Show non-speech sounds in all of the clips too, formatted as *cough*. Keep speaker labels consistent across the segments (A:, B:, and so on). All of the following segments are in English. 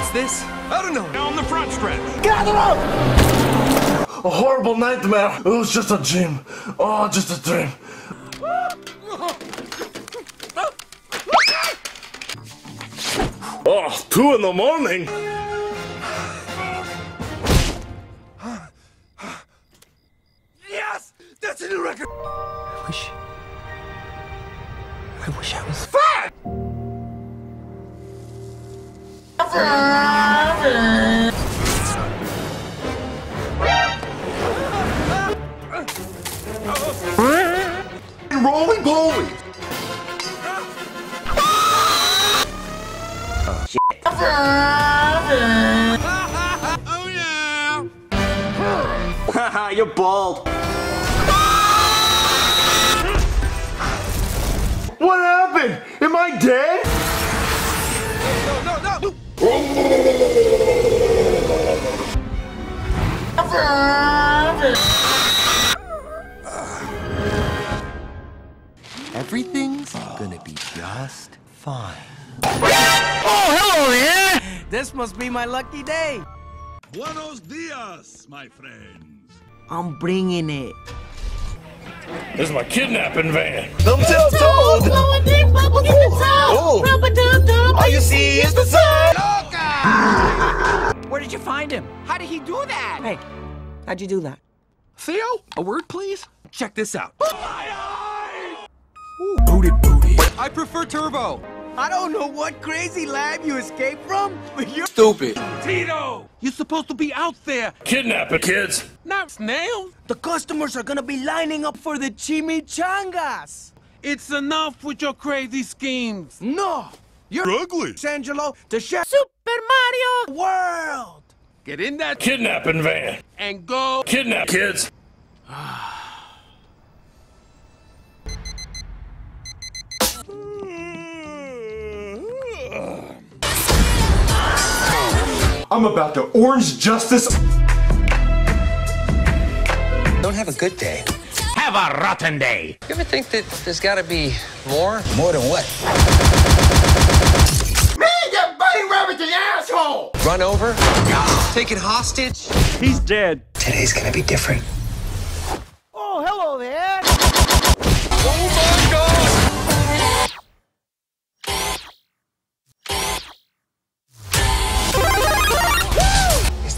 A: What's this? I don't know.
B: On the front stretch.
C: Gather up! A horrible nightmare. It was just a dream. Oh, just a dream. Oh, two in the morning.
A: Yes! That's a new record!
D: I wish. I wish I was.
A: Fat!
C: Rolling poly.
A: Oh shit! yeah!
D: Haha, *laughs* you're bald.
C: What happened? Am I dead?
A: No, no, no!
D: Everything's just fine.
E: Oh, this must be my lucky day.
B: Buenos dias, my friends.
E: I'm bringing it.
C: This is my kidnapping van.
E: All you see is the sun. Where did you find him? How did he do that? Hey, how'd you do that?
A: Theo, a word, please? Check this out.
E: Booty, booty.
A: I prefer turbo.
E: I don't know what crazy lab you escaped from, but you're
A: Stupid.
B: Tito! You're supposed to be out there, Kidnap
C: Kidnapping kids.
B: not snails.
E: The customers are gonna be lining up for the chimichangas.
B: It's enough with your crazy schemes.
E: No, you're
B: ugly.
E: Angelo to share Super Mario World.
B: Get in that
C: Kidnapping van.
B: and go.
C: Kidnap kids. *sighs* Ah. I'm about to orange justice.
D: Don't have a good day.
B: Have a rotten day.
D: You ever think that there's gotta be more?
F: More than what? Me, you bunny rabbit, the asshole!
D: Run over? Taken hostage?
B: He's dead.
F: Today's gonna be different.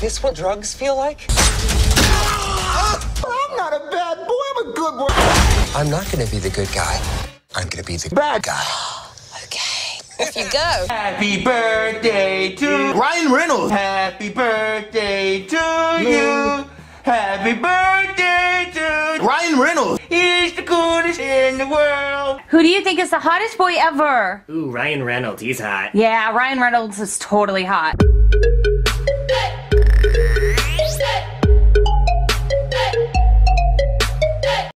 D: This what drugs feel like?
F: I'm not a bad boy, I'm a good boy. I'm not gonna be the good guy. I'm gonna be the bad guy.
G: Okay, off you go. *laughs*
D: Happy birthday to
C: Ryan Reynolds.
D: Happy birthday to mm. you. Happy birthday to
C: Ryan Reynolds.
D: He's the coolest in the world.
G: Who do you think is the hottest boy ever?
H: Ooh, Ryan Reynolds, he's hot.
G: Yeah, Ryan Reynolds is totally hot.